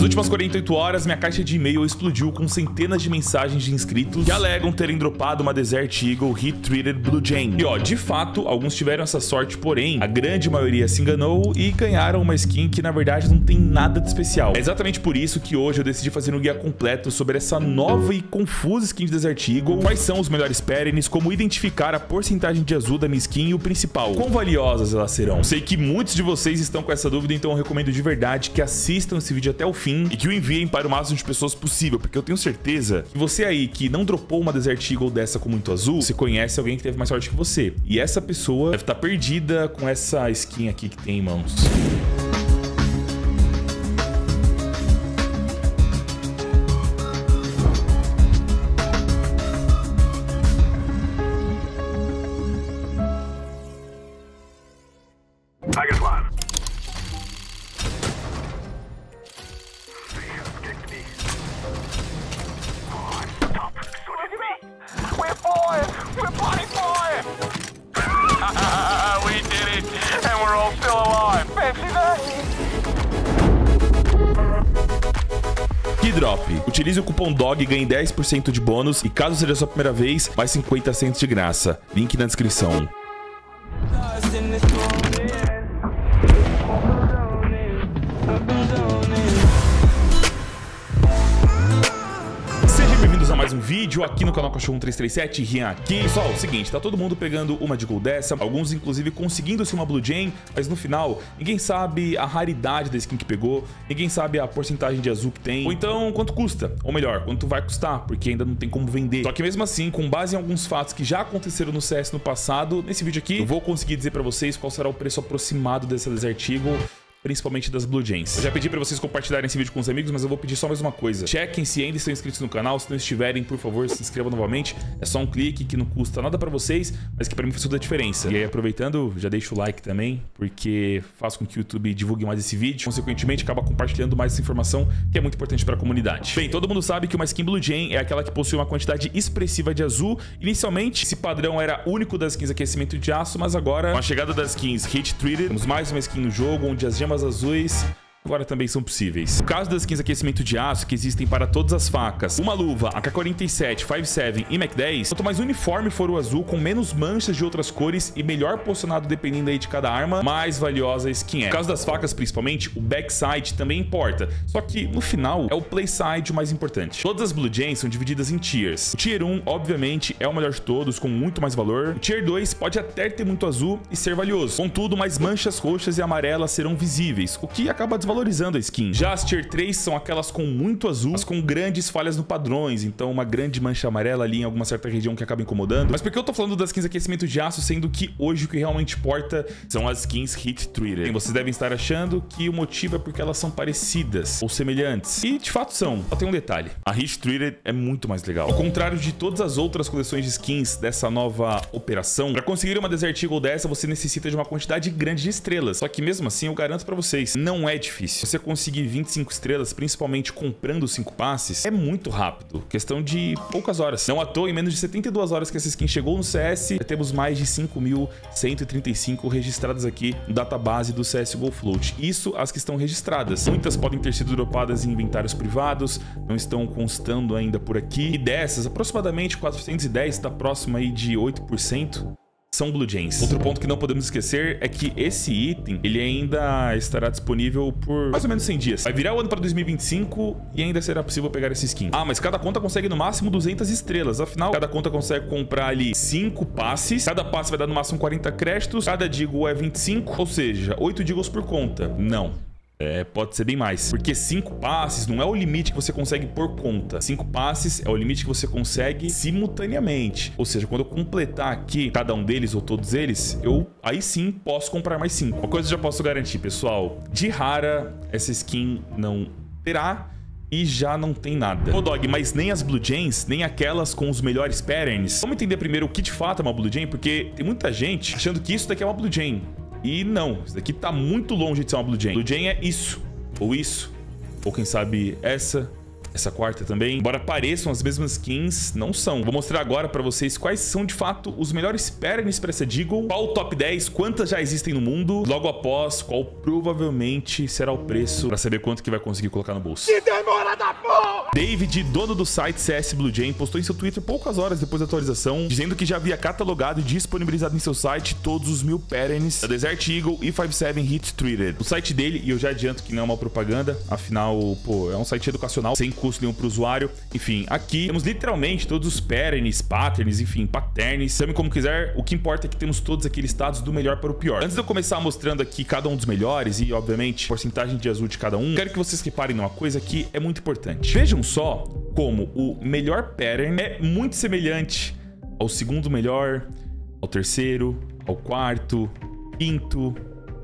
Nas últimas 48 horas, minha caixa de e-mail explodiu com centenas de mensagens de inscritos que alegam terem dropado uma Desert Eagle Heat Treated Blue Jane. E ó, de fato, alguns tiveram essa sorte, porém, a grande maioria se enganou e ganharam uma skin que na verdade não tem nada de especial. É exatamente por isso que hoje eu decidi fazer um guia completo sobre essa nova e confusa skin de Desert Eagle, quais são os melhores pairings, como identificar a porcentagem de azul da minha skin e o principal, quão valiosas elas serão. Sei que muitos de vocês estão com essa dúvida, então eu recomendo de verdade que assistam esse vídeo até o fim e que o enviem para o máximo de pessoas possível, porque eu tenho certeza que você aí que não dropou uma Desert Eagle dessa com muito azul, você conhece alguém que teve mais sorte que você. E essa pessoa deve estar perdida com essa skin aqui que tem em mãos. Keydrop. Utilize o cupom DOG e ganhe 10% de bônus. E caso seja a sua primeira vez, mais 50 centos de graça. Link na descrição. Vídeo aqui no canal Cachorro 1337, Rian aqui. Pessoal, é o seguinte, tá todo mundo pegando uma de gold dessa, alguns inclusive conseguindo-se uma Blue Jane, mas no final, ninguém sabe a raridade da skin que pegou, ninguém sabe a porcentagem de azul que tem, ou então quanto custa, ou melhor, quanto vai custar, porque ainda não tem como vender. Só que mesmo assim, com base em alguns fatos que já aconteceram no CS no passado, nesse vídeo aqui, eu vou conseguir dizer pra vocês qual será o preço aproximado dessa Desert Eagle, principalmente das Blue Jays. Eu já pedi pra vocês compartilharem esse vídeo com os amigos, mas eu vou pedir só mais uma coisa. Chequem se ainda estão inscritos no canal, se não estiverem, por favor, se inscrevam novamente. É só um clique que não custa nada pra vocês, mas que pra mim faz toda a diferença. E aí, aproveitando, já deixa o like também, porque faz com que o YouTube divulgue mais esse vídeo, consequentemente acaba compartilhando mais essa informação, que é muito importante pra comunidade. Bem, todo mundo sabe que uma skin Blue Jay é aquela que possui uma quantidade expressiva de azul. Inicialmente, esse padrão era único das skins aquecimento de aço, mas agora, com a chegada das skins Heat Treated, temos mais uma skin no jogo, onde as gemas azuis agora também são possíveis. No caso das skins aquecimento de aço, que existem para todas as facas, uma luva, AK-47, 57 e Mac-10, quanto mais uniforme for o azul, com menos manchas de outras cores e melhor posicionado dependendo aí de cada arma, mais valiosa a skin é. No caso das facas, principalmente, o backside também importa, só que no final é o playside o mais importante. Todas as Blue Jays são divididas em tiers. O tier 1, obviamente, é o melhor de todos, com muito mais valor. O tier 2 pode até ter muito azul e ser valioso. Contudo, mais manchas roxas e amarelas serão visíveis, o que acaba desvalorizando a skin. Já as tier 3 são aquelas com muito azul, mas com grandes falhas no padrões, então uma grande mancha amarela ali em alguma certa região que acaba incomodando. Mas por que eu tô falando das skins aquecimento de aço, sendo que hoje o que realmente importa são as skins Heat Treated? Bem, vocês devem estar achando que o motivo é porque elas são parecidas ou semelhantes. E de fato são. Só tem um detalhe. A Heat Treated é muito mais legal. Ao contrário de todas as outras coleções de skins dessa nova operação, para conseguir uma Desert Eagle dessa, você necessita de uma quantidade grande de estrelas. Só que mesmo assim, eu garanto para vocês, não é difícil. Você conseguir 25 estrelas, principalmente comprando 5 passes, é muito rápido. Questão de poucas horas. Não à toa, em menos de 72 horas que essa skin chegou no CS, temos mais de 5.135 registradas aqui no database do CSGO Float. Isso as que estão registradas. Muitas podem ter sido dropadas em inventários privados, não estão constando ainda por aqui. E dessas, aproximadamente 410 está próximo aí de 8% são Blue Jays. Outro ponto que não podemos esquecer é que esse item, ele ainda estará disponível por mais ou menos 100 dias. Vai virar o ano para 2025 e ainda será possível pegar esse skin. Ah, mas cada conta consegue no máximo 200 estrelas. Afinal, cada conta consegue comprar ali 5 passes. Cada passe vai dar no máximo 40 créditos. Cada Deagle é 25, ou seja, 8 Deagles por conta. Não. É, pode ser bem mais. Porque cinco passes não é o limite que você consegue por conta. Cinco passes é o limite que você consegue simultaneamente. Ou seja, quando eu completar aqui cada um deles ou todos eles, eu aí sim posso comprar mais cinco. Uma coisa eu já posso garantir, pessoal. De rara, essa skin não terá e já não tem nada. Ô Dog, mas nem as Blue Jays, nem aquelas com os melhores patterns. Vamos entender primeiro o que de fato é uma Blue Jay, porque tem muita gente achando que isso daqui é uma Blue Jay. E não, isso daqui tá muito longe de ser uma Blue Jay. Blue Jay é isso, ou isso, ou quem sabe essa, essa quarta também. Embora pareçam as mesmas skins, não são. Vou mostrar agora pra vocês quais são de fato os melhores patterns pra essa Deagle, qual o top 10, quantas já existem no mundo, logo após qual provavelmente será o preço pra saber quanto que vai conseguir colocar no bolso. Que demora da porra! David, dono do site CS Blue Jay, postou em seu Twitter poucas horas depois da atualização, dizendo que já havia catalogado e disponibilizado em seu site todos os mil patterns da Desert Eagle e 57 Hit Treated. O site dele, e eu já adianto que não é uma propaganda, afinal, pô, é um site educacional, sem custo nenhum pro usuário. Enfim, aqui temos literalmente todos os patterns, patterns, enfim, patterns, chame como quiser. O que importa é que temos todos aqui listados do melhor para o pior. Antes de eu começar mostrando aqui cada um dos melhores e, obviamente, porcentagem de azul de cada um, quero que vocês reparem numa coisa que é muito importante. Vejam só como o melhor pattern é muito semelhante ao segundo melhor, ao terceiro, ao quarto, quinto,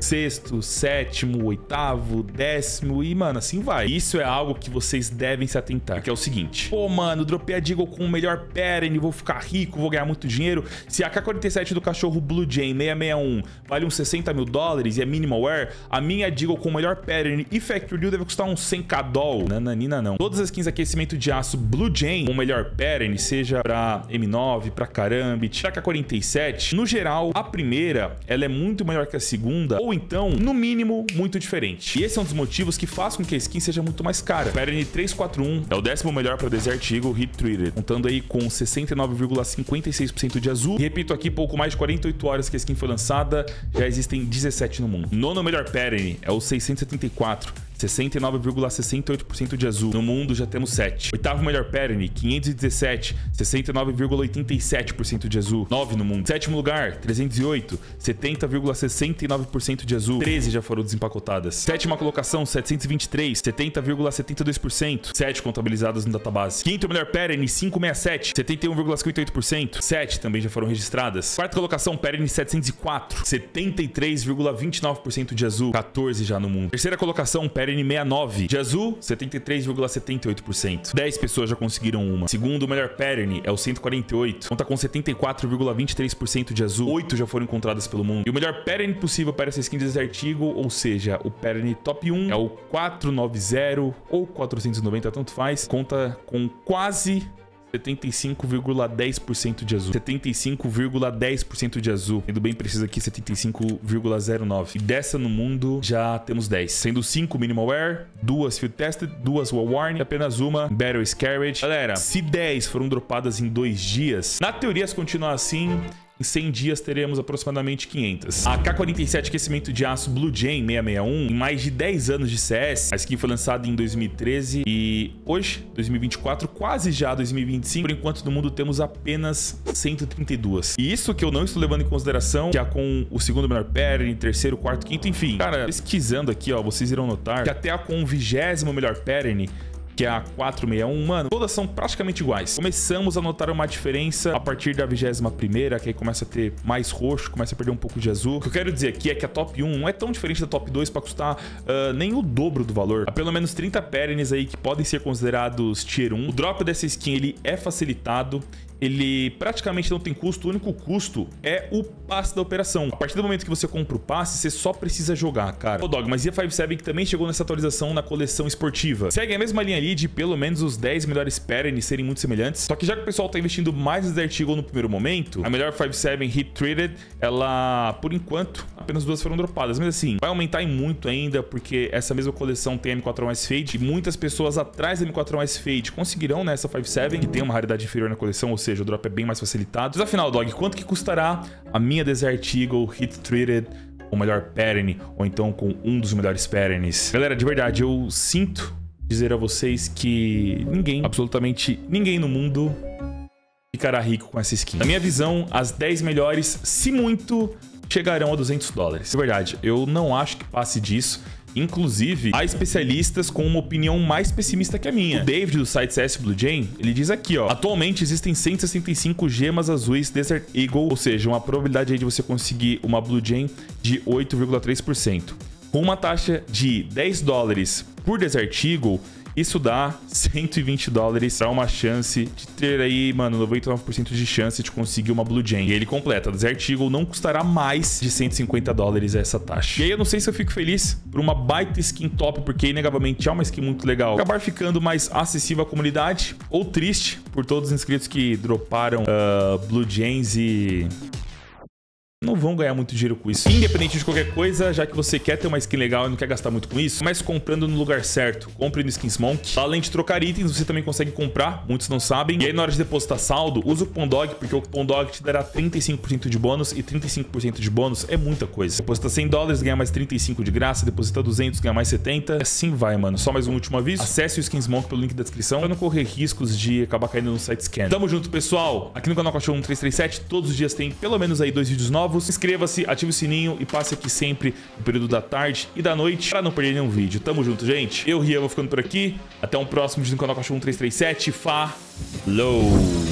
sexto, sétimo, oitavo, décimo e, mano, assim vai. Isso é algo que vocês devem se atentar, que é o seguinte. Pô, mano, dropei a Deagle com o melhor pattern, vou ficar rico, vou ganhar muito dinheiro. Se a K-47 do cachorro Blue Jay 661 vale uns 60 mil dólares e é minimal wear, a minha Deagle com o melhor pattern e Factory New deve custar uns 100k doll. Nananina não. Todas as skins aquecimento de aço Blue Jay com o melhor pattern, seja pra M9, pra Karambit, pra K-47, no geral, a primeira, ela é muito maior que a segunda, ou então, no mínimo, muito diferente. E esse é um dos motivos que faz com que a skin seja muito mais cara. Pattern 341 é o décimo melhor para Desert Eagle Hit Treated, contando aí com 69,56% de azul. E repito aqui, pouco mais de 48 horas que a skin foi lançada, já existem 17 no mundo. Nono melhor pattern é o 674, 69,68% de azul. No mundo já temos 7. Oitavo melhor pattern, 517, 69,87% de azul. 9 no mundo. Sétimo lugar, 308, 70,69% de azul. 13 já foram desempacotadas. Sétima colocação, 723, 70,72%. 7 contabilizadas no database. Quinto melhor pattern, 567, 71,58%. 7 também já foram registradas. Quarta colocação, pattern 704, 73,29% de azul. 14 já no mundo. Terceira colocação, pattern 69. De azul, 73,78%. 10 pessoas já conseguiram uma. Segundo, o melhor pattern é o 148. Conta com 74,23% de azul. 8 já foram encontradas pelo mundo. E o melhor pattern possível para essa skin Desert Eagle, ou seja, o pattern top 1 é o 490 ou 490, tanto faz. Conta com quase 75,10% de azul. 75,10% de azul. Sendo bem preciso aqui, 75,09. E dessa no mundo já temos 10. Sendo 5 minimal wear, duas field tested, duas well worn e apenas uma battle scarage. Galera, se 10 foram dropadas em 2 dias, na teoria se continuar assim, em 100 dias teremos aproximadamente 500. A K-47 aquecimento de aço Blue Jay 661, em mais de 10 anos de CS, a skin foi lançada em 2013 e hoje, 2024, quase já 2025, por enquanto no mundo temos apenas 132. E isso que eu não estou levando em consideração, já com o segundo melhor pattern, terceiro, quarto, quinto, enfim. Cara, pesquisando aqui, ó, vocês irão notar que até com o vigésimo melhor pattern, que é a 461, mano, todas são praticamente iguais. Começamos a notar uma diferença a partir da 21 primeira, que aí começa a ter mais roxo, começa a perder um pouco de azul. O que eu quero dizer aqui é que a top 1 não é tão diferente da top 2 para custar uh, nem o dobro do valor. Há pelo menos 30 patterns aí que podem ser considerados tier 1. O drop dessa skin, ele é facilitado ele praticamente não tem custo, o único custo é o passe da operação. A partir do momento que você compra o passe, você só precisa jogar, cara. Ô Dog, mas e a 57 que também chegou nessa atualização na coleção esportiva? Segue a mesma linha ali de pelo menos os 10 melhores patterns serem muito semelhantes, só que já que o pessoal tá investindo mais no Desert Eagle no primeiro momento, a melhor 57 Hit Treated, ela, por enquanto, apenas duas foram dropadas, mas assim, vai aumentar em muito ainda, porque essa mesma coleção tem a M4A1S Fade, e muitas pessoas atrás da M4A1S Fade conseguirão nessa 57, que tem uma raridade inferior na coleção, ou seja, o drop é bem mais facilitado. Mas afinal, Dog, quanto que custará a minha Desert Eagle Hit Treated o melhor pattern, ou então com um dos melhores patterns? Galera, de verdade, eu sinto dizer a vocês que ninguém, absolutamente ninguém no mundo ficará rico com essa skin. Na minha visão, as 10 melhores, se muito, chegarão a 200 dólares. De verdade, eu não acho que passe disso. Inclusive, há especialistas com uma opinião mais pessimista que a minha. O David, do site CS Blue Jay, ele diz aqui, ó. Atualmente existem 165 gemas azuis Desert Eagle, ou seja, uma probabilidade aí de você conseguir uma Blue Jay de 8,3%. Com uma taxa de 10 dólares por Desert Eagle, isso dá 120 dólares pra uma chance de ter aí, mano, 99% de chance de conseguir uma Blue Jay. E ele completa. Desert Eagle não custará mais de 150 dólares essa taxa. E aí eu não sei se eu fico feliz por uma baita skin top, porque inegavelmente é uma skin muito legal. Acabar ficando mais acessível à comunidade, ou triste por todos os inscritos que droparam uh, Blue Jays e não vão ganhar muito dinheiro com isso. Independente de qualquer coisa, já que você quer ter uma skin legal e não quer gastar muito com isso, mas comprando no lugar certo. Compre no Skins Monk. Além de trocar itens, você também consegue comprar, muitos não sabem. E aí na hora de depositar saldo, usa o cupom DOG, porque o cupom DOG te dará 35% de bônus e 35% de bônus é muita coisa. Deposita 100 dólares, ganha mais 35 de graça, deposita 200, ganha mais 70. Assim vai, mano. Só mais um último aviso. Acesse o Skins Monk pelo link da descrição para não correr riscos de acabar caindo no site scan. Tamo junto, pessoal. Aqui no canal Cachorro 1337, todos os dias tem pelo menos aí dois vídeos novos. Inscreva-se, ative o sininho e passe aqui sempre no período da tarde e da noite para não perder nenhum vídeo. Tamo junto, gente. Eu, Rian, vou ficando por aqui. Até um próximo vídeo no canal Cachorro 1337. Falou!